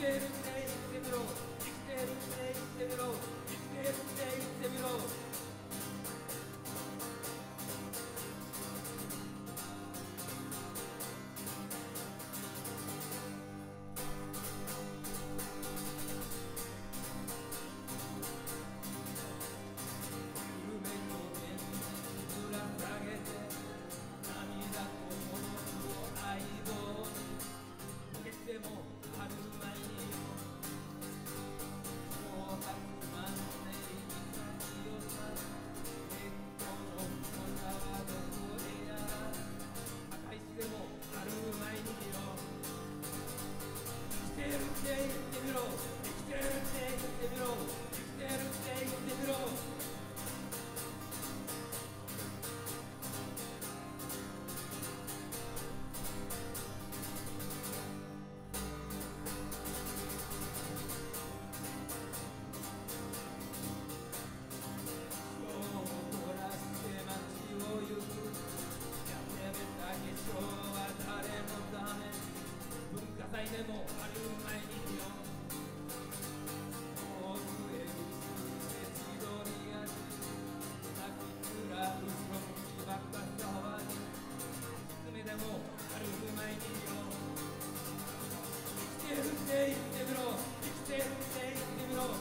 Thank you. でもよ遠くへ移って集り味泣きくらう。その決まった沢にいつめでもある毎日よ。生きてるって言ってみろ生きてるって言ってみろ